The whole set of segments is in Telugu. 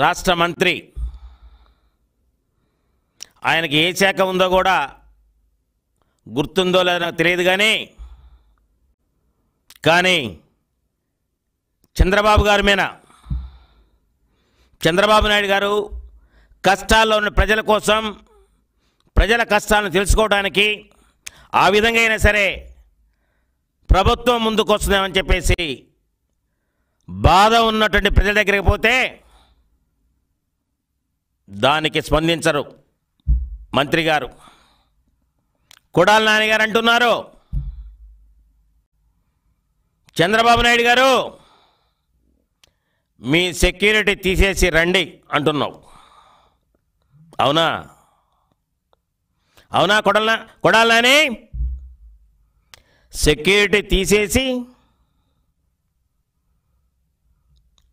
రాష్ట్ర మంత్రి. ఆయనకి ఏ శాఖ ఉందో కూడా గుర్తుందో లేదో నాకు తెలియదు కానీ కానీ చంద్రబాబు గారి మీద చంద్రబాబు నాయుడు గారు కష్టాల్లో ఉన్న ప్రజల కోసం ప్రజల కష్టాలను తెలుసుకోవడానికి ఆ విధంగా అయినా సరే ప్రభుత్వం ముందుకు వస్తుందేమని చెప్పేసి బాధ ఉన్నటువంటి ప్రజల దగ్గరికి పోతే దానికి స్పందించరు. మంత్రి గారు. కొడాల నాన్నగారు అంటున్నారు. చంద్రబాబు నాయుడు గారు మీ సెక్యూరిటీ తీసేసి రండి అంటున్నావు. అవునా? అవునా కొడాల కొడాలని సెక్యూరిటీ తీసేసి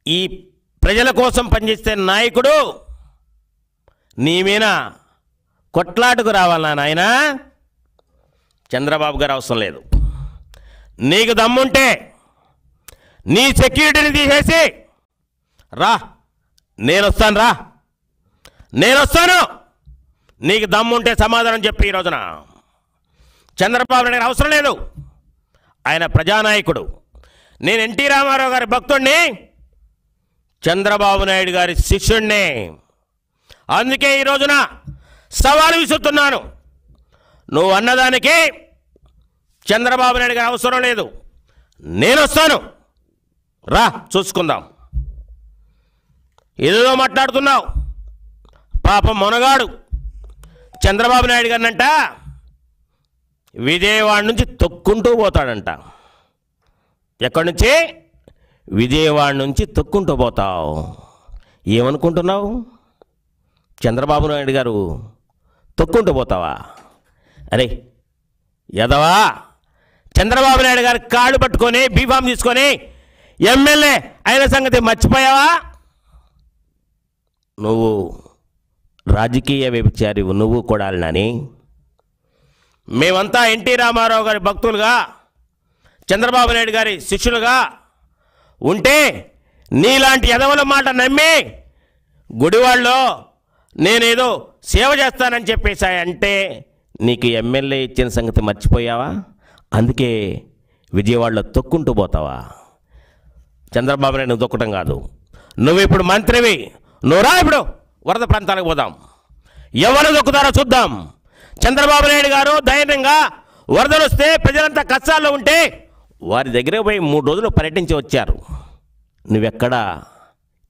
ఈ ప్రజల కోసం పనిచేసే నాయకుడు నీ మీద కొట్లాటకు రావాలా నాయన. చంద్రబాబు గారు అవసరం లేదు. నీకు దమ్ముంటే నీ సెక్యూరిటీని తీసేసి రా. నేను వస్తాను రా. నేను వస్తాను నీకు దమ్ముంటే సమాధానం చెప్పి ఈ రోజున. చంద్రబాబు నాయుడు అవసరం లేదు. ఆయన ప్రజానాయకుడు. నేను ఎన్టీ రామారావు గారి భక్తుడిని చంద్రబాబు నాయుడు గారి శిష్యుణ్ణి అందుకే ఈ రోజున సవాలు విసురుతున్నాను. నువ్వు అన్నదానికి చంద్రబాబు నాయుడు గారు అవసరం లేదు. నేను వస్తాను. రా చూసుకుందాం. ఏదో మాట్లాడుతున్నావు. పాపం మొనగాడు. చంద్రబాబు నాయుడు గారినంట విజయవాడ నుంచి తొక్కుంటూ పోతాడంట. ఎక్కడి నుంచి? విజయవాడ నుంచి తొక్కుంటూ పోతావు. ఏమనుకుంటున్నావు? చంద్రబాబు నాయుడు గారు తొక్కుంటూ పోతావా? అరే యదవా చంద్రబాబు నాయుడు గారి కాళ్ళు పట్టుకొని బీఫామ్ తీసుకొని ఎమ్మెల్యే అయిన సంగతి మర్చిపోయావా? నువ్వు రాజకీయ వ్యభిచారి నువ్వు కొడాలని మేమంతా ఎన్టీ రామారావు గారి భక్తులుగా చంద్రబాబు నాయుడు గారి శిష్యులుగా ఉంటే నీలాంటి ఎదవల మాట నమ్మి గుడివాళ్ళలో నేనేదో సేవ చేస్తానని చెప్పేసి అంటే నీకు ఎమ్మెల్యే ఇచ్చిన సంగతి మర్చిపోయావా? అందుకే విజయవాడలో తొక్కుంటూ పోతావా? చంద్రబాబు నాయుడు దొక్కటం కాదు. నువ్వు ఇప్పుడు మంత్రివి. నువ్వు రా ఇప్పుడు. వరద ప్రాంతాలకు పోదాం. ఎవరు దొక్కుతారో చూద్దాం. చంద్రబాబు నాయుడు గారు ధైర్యంగా వరదలు వస్తే ప్రజలంతా కష్టాల్లో ఉంటే వారి దగ్గర పోయి మూడు రోజులు పర్యటించి వచ్చారు. నువ్వెక్కడ?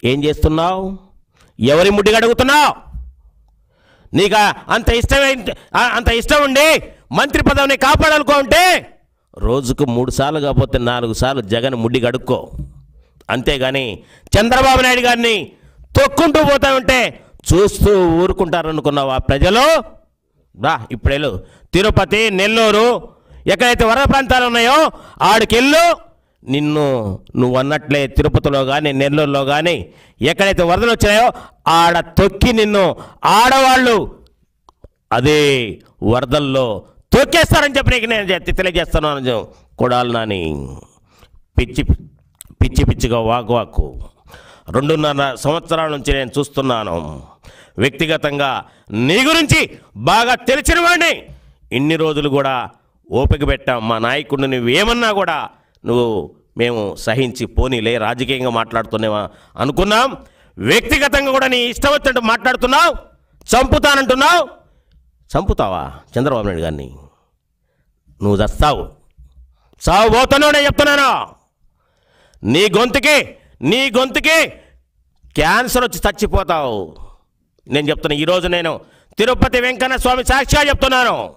ఏం చేస్తున్నావు? ఎవరి ముడ్డిగా అడుగుతున్నావు నీకు అంత ఇష్టమే అంత ఇష్టం ఉండి మంత్రి పదవిని కాపాడాలనుకుంటే రోజుకు మూడు సార్లు కాకపోతే నాలుగు సార్లు జగన్ ముడ్డి కడుక్కో. అంతేగాని చంద్రబాబు నాయుడు గారిని తొక్కుంటూ పోతా ఉంటే చూస్తూ ఊరుకుంటారనుకున్నావు ఆ ప్రజలు? రా ఇప్పుడెళ్ళు. తిరుపతి నెల్లూరు ఎక్కడైతే వరద ప్రాంతాలు ఉన్నాయో ఆడికెళ్ళు. నిన్ను నువ్వు అన్నట్లే తిరుపతిలో కానీ నెల్లూరులో కానీ ఎక్కడైతే వరదలు వచ్చాయో ఆడ తొక్కి నిన్ను ఆడవాళ్ళు అదే వరదల్లో తొక్కేస్తారని చెప్పి నీకు నేను తెలియజేస్తున్నాను కొడాలి నాని. పిచ్చి పిచ్చి పిచ్చిగా వాకు వాకు. రెండున్నర సంవత్సరాల నుంచి నేను చూస్తున్నాను. వ్యక్తిగతంగా నీ గురించి బాగా తెలిసిన వాడిని. ఇన్ని రోజులు కూడా ఓపిక పెట్టాం మా నాయకుడిని నువ్వు ఏమన్నా కూడా నువ్వు మేము సహించి పోనీలే రాజకీయంగా మాట్లాడుతున్నామా అనుకున్నాం. వ్యక్తిగతంగా కూడా నీ ఇష్టం వచ్చినట్టు మాట్లాడుతున్నావు. చంపుతానంటున్నావు. చంపుతావా చంద్రబాబు నాయుడు గారిని? నువ్వు చస్తావు సావు పోతున్నావు నేను చెప్తున్నాను. నీ గొంతుకి నీ గొంతుకి క్యాన్సర్ వచ్చి చచ్చిపోతావు. నేను చెప్తున్నా ఈరోజు నేను తిరుపతి వెంకన్న స్వామి సాక్షిగా చెప్తున్నాను.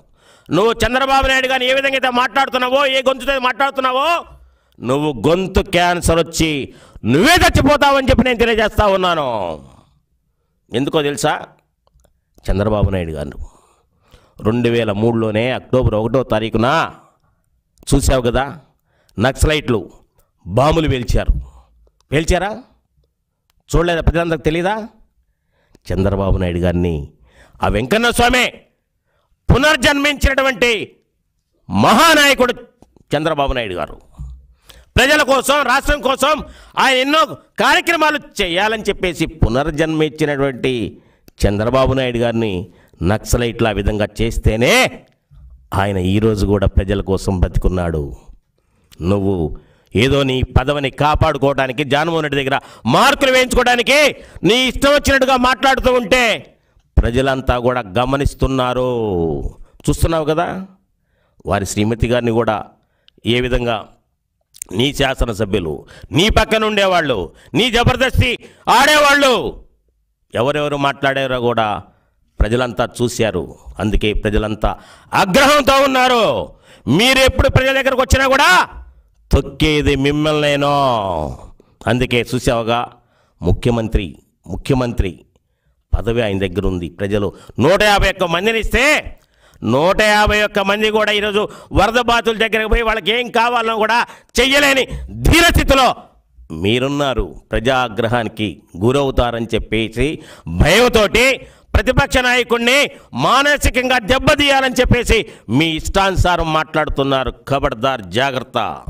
నువ్వు చంద్రబాబు నాయుడు గారిని ఏ విధంగా అయితే మాట్లాడుతున్నావో ఏ గొంతుతో మాట్లాడుతున్నావో నువ్వు గొంతు క్యాన్సర్ వచ్చి నువ్వే చచ్చిపోతావని చెప్పి నేను తెలియజేస్తా ఉన్నాను. ఎందుకో తెలుసా? చంద్రబాబు నాయుడు గారు రెండు వేల మూడులోనే అక్టోబర్ ఒకటో తారీఖున చూసావు కదా నక్సలైట్లు బాంబులు పేల్చారు. పేల్చారా? చూడలేదా? ప్రజలందరికి తెలీదా? చంద్రబాబు నాయుడు గారిని ఆ వెంకన్న స్వామి పునర్జన్మించినటువంటి మహానాయకుడు చంద్రబాబు నాయుడు గారు. ప్రజల కోసం రాష్ట్రం కోసం ఆయన ఎన్నో కార్యక్రమాలు చేయాలని చెప్పేసి పునర్జన్మ ఇచ్చినటువంటి చంద్రబాబు నాయుడు గారిని నక్సలైట్లు ఆ విధంగా చేస్తేనే ఆయన ఈరోజు కూడా ప్రజల కోసం బ్రతికున్నాడు. నువ్వు ఏదో నీ పదవిని కాపాడుకోవడానికి జగన్మోహన్ రెడ్డి దగ్గర మార్కులు వేయించుకోవడానికి నీ ఇష్టం వచ్చినట్టుగా మాట్లాడుతూ ఉంటే ప్రజలంతా కూడా గమనిస్తున్నారు. చూస్తున్నావు కదా? వారి శ్రీమతి గారిని కూడా ఏ విధంగా నీ శాసనసభ్యులు నీ పక్కన ఉండేవాళ్ళు నీ జబర్దస్తి ఆడేవాళ్ళు. ఎవరెవరు మాట్లాడారో కూడా ప్రజలంతా చూశారు. అందుకే ప్రజలంతా ఆగ్రహంతో ఉన్నారు. మీరు ఎప్పుడు ప్రజల దగ్గరకు వచ్చినా కూడా తొక్కేది మిమ్మల్నేనో. అందుకే చూసావుగా ముఖ్యమంత్రి ముఖ్యమంత్రి పదవి ఆయన దగ్గర ఉంది. ప్రజలు నూట యాభై ఒక్క మందిని ఇస్తే నూట యాభై ఒక్క మంది కూడా ఈరోజు వరద బాతుల దగ్గరకు పోయి వాళ్ళకి ఏం కావాలనో కూడా చెయ్యలేని ధీరస్థితిలో మీరున్నారు. ప్రజాగ్రహానికి గురవుతారని చెప్పేసి భయంతోటి ప్రతిపక్ష నాయకుడిని మానసికంగా దెబ్బతీయాలని చెప్పేసి మీ ఇష్టానుసారం మాట్లాడుతున్నారు. ఖబర్దార్ జాగ్రత్త.